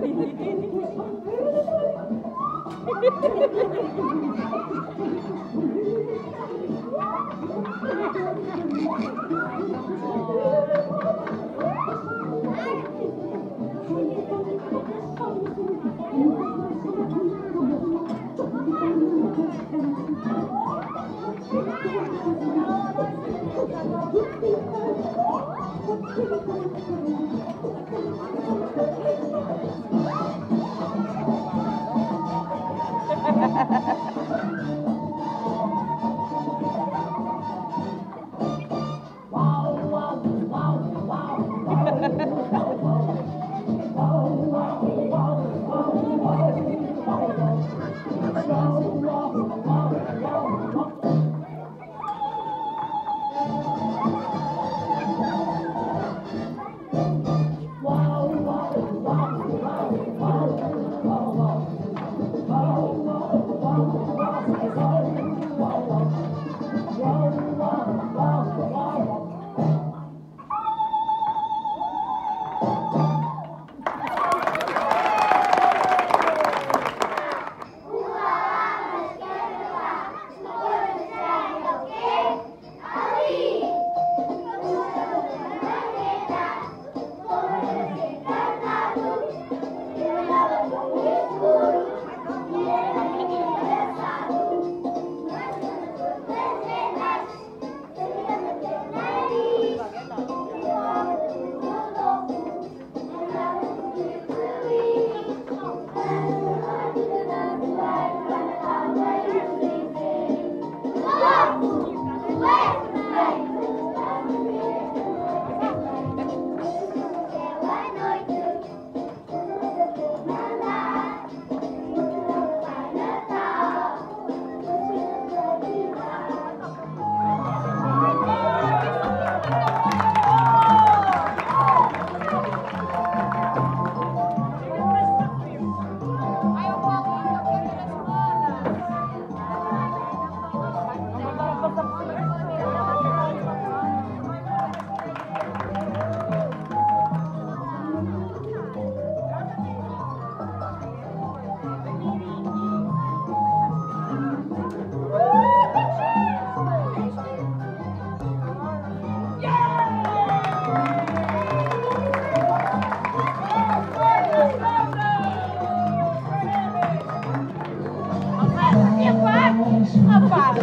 Thank you. Ha ha ha ha. Ah, para!